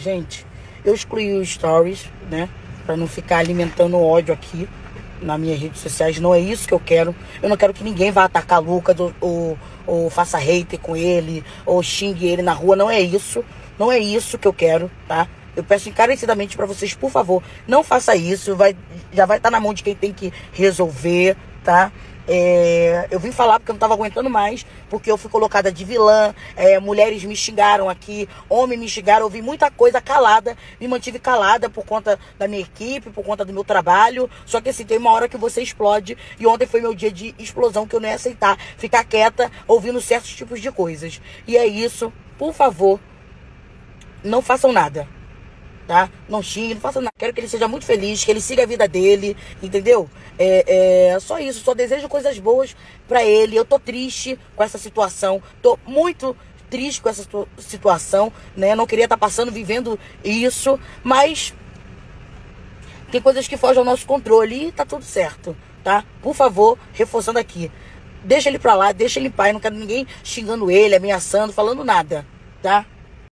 gente, eu excluí os stories, né? Pra não ficar alimentando ódio aqui nas minhas redes sociais. Não é isso que eu quero. Eu não quero que ninguém vá atacar Lucas ou, ou, ou faça hater com ele, ou xingue ele na rua. Não é isso. Não é isso que eu quero, tá? Eu peço encarecidamente para vocês, por favor, não faça isso. Vai, já vai estar tá na mão de quem tem que resolver, tá? É, eu vim falar porque eu não estava aguentando mais, porque eu fui colocada de vilã, é, mulheres me xingaram aqui, homens me xingaram, eu vi muita coisa calada, me mantive calada por conta da minha equipe, por conta do meu trabalho. Só que assim, tem uma hora que você explode, e ontem foi meu dia de explosão que eu não ia aceitar, ficar quieta ouvindo certos tipos de coisas. E é isso, por favor, não façam nada tá? Não xingue, não faça nada. Quero que ele seja muito feliz, que ele siga a vida dele, entendeu? É, é só isso, só desejo coisas boas para ele. Eu tô triste com essa situação, tô muito triste com essa situação, né? Não queria estar tá passando, vivendo isso, mas tem coisas que fogem ao nosso controle e tá tudo certo, tá? Por favor, reforçando aqui. Deixa ele pra lá, deixa ele em paz, não quero ninguém xingando ele, ameaçando, falando nada, tá?